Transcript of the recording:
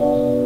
you